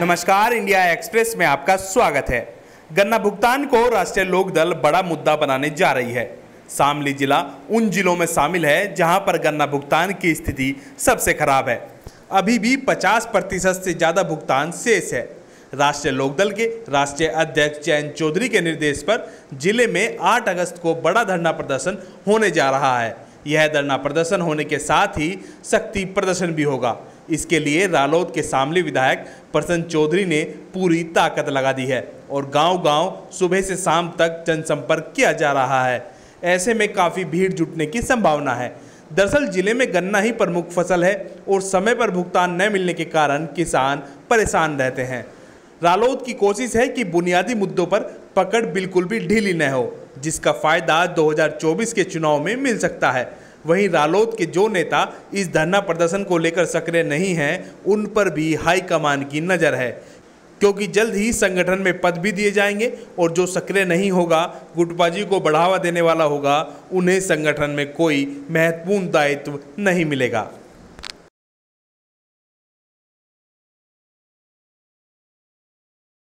नमस्कार, India express में आपका स्वागत है। गन्ना भुगतान को राष्ट्रीय लोक दल बड़ा मुद्दा बनाने जा रही है। शामली जिला उन जिलों में शामिल है जहाँ पर गन्ना भुगतान की स्थिति सबसे खराब है। अभी भी 50 प्रतिशत से ज़्यादा भुगतान शेष है। राष्ट्रीय लोकदल के राष्ट्रीय अध्यक्ष चैन चौधरी के निर्देश पर ज़िले में 8 अगस्त को बड़ा धरना प्रदर्शन होने जा रहा है। यह धरना प्रदर्शन होने के साथ ही शक्ति प्रदर्शन भी होगा। इसके लिए रालोद के शामली विधायक प्रसन्न चौधरी ने पूरी ताकत लगा दी है और गांव-गांव सुबह से शाम तक जनसंपर्क किया जा रहा है। ऐसे में काफ़ी भीड़ जुटने की संभावना है। दरअसल ज़िले में गन्ना ही प्रमुख फ़सल है और समय पर भुगतान न मिलने के कारण किसान परेशान रहते हैं। रालोद की कोशिश है कि बुनियादी मुद्दों पर पकड़ बिल्कुल भी ढीली न हो, जिसका फ़ायदा 2024 के चुनाव में मिल सकता है। वहीं रालोद के जो नेता इस धरना प्रदर्शन को लेकर सक्रिय नहीं हैं, उन पर भी हाईकमान की नज़र है। क्योंकि जल्द ही संगठन में पद भी दिए जाएँगे और जो सक्रिय नहीं होगा, गुटबाजी को बढ़ावा देने वाला होगा, उन्हें संगठन में कोई महत्वपूर्ण दायित्व नहीं मिलेगा।